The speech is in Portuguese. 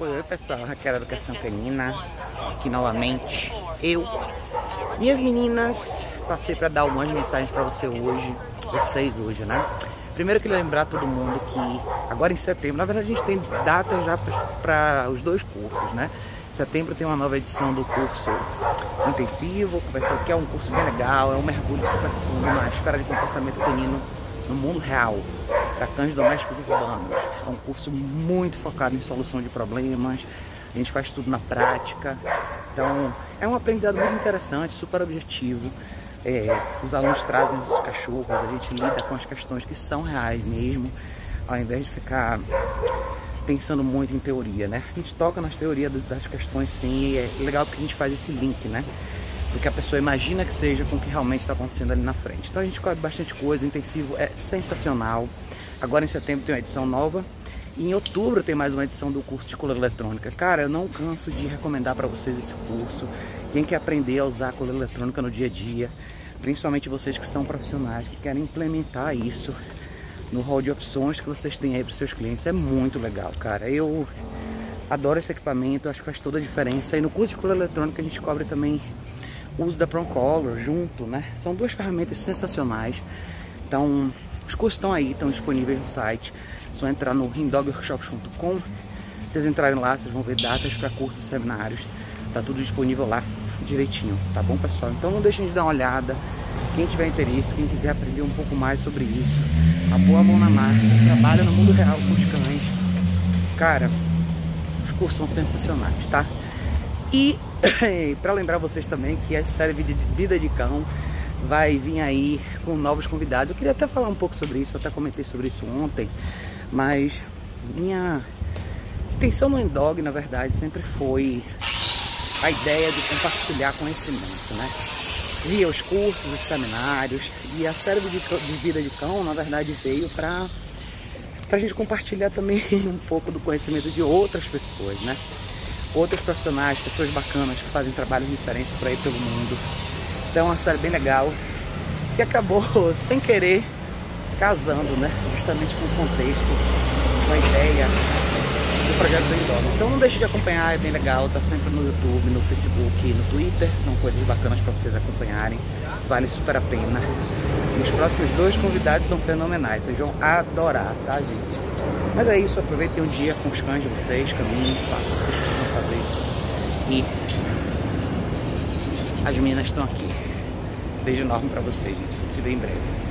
Oi, pessoal, Raquel da Educação Canina, aqui novamente, eu, minhas meninas, passei para dar algumas mensagens para você hoje, vocês hoje, né? Primeiro que lembrar todo mundo que agora em setembro, na verdade a gente tem data já para os dois cursos, né? Em setembro tem uma nova edição do curso intensivo, que é um curso bem legal, é um mergulho super fundo na esfera de comportamento canino no mundo real para cães domésticos urbanos. É um curso muito focado em solução de problemas, a gente faz tudo na prática. Então, é um aprendizado muito interessante, super objetivo. É, os alunos trazem os cachorros, a gente lida com as questões que são reais mesmo, ao invés de ficar pensando muito em teoria, né? A gente toca nas teorias das questões sim, e é legal porque a gente faz esse link, né? Do que a pessoa imagina que seja com o que realmente está acontecendo ali na frente. Então a gente cobre bastante coisa, o intensivo é sensacional. Agora em setembro tem uma edição nova em outubro tem mais uma edição do curso de coleira eletrônica. Cara, eu não canso de recomendar para vocês esse curso. Quem quer aprender a usar a eletrônica no dia a dia, principalmente vocês que são profissionais, que querem implementar isso no rol de opções que vocês têm aí para os seus clientes, é muito legal, cara. Eu adoro esse equipamento, acho que faz toda a diferença. E no curso de coleira eletrônica a gente cobre também uso da Procolor junto, né? São duas ferramentas sensacionais. Então, os cursos estão aí, estão disponíveis no site. É só entrar no rindogworkshops.com. Vocês entrarem lá, vocês vão ver datas para cursos e seminários. Tá tudo disponível lá direitinho, tá bom, pessoal? Então não deixem de dar uma olhada. Quem tiver interesse, quem quiser aprender um pouco mais sobre isso, a boa mão na massa, trabalha no mundo real com os cães. Cara, os cursos são sensacionais, tá? E para lembrar vocês também que essa série de Vida de Cão vai vir aí com novos convidados. Eu queria até falar um pouco sobre isso, até comentei sobre isso ontem, mas minha intenção no Endog, na verdade, sempre foi a ideia de compartilhar conhecimento, né? Via os cursos, os seminários e a série de, de Vida de Cão, na verdade, veio para a gente compartilhar também um pouco do conhecimento de outras pessoas, né? Outros profissionais, pessoas bacanas que fazem trabalhos diferentes por aí pelo mundo. Então é uma série bem legal que acabou sem querer casando, né? Justamente com o contexto, com a ideia do projeto do Indoor. Então não deixe de acompanhar, é bem legal, tá sempre no YouTube, no Facebook, no Twitter, são coisas bacanas para vocês acompanharem, vale super a pena. Os próximos dois convidados são fenomenais, vocês vão adorar, tá gente? Mas é isso, aproveitem um dia com os cães de vocês, caminhem, façam o precisam fazer. E as meninas estão aqui. Beijo enorme pra vocês, gente. Se vê em breve.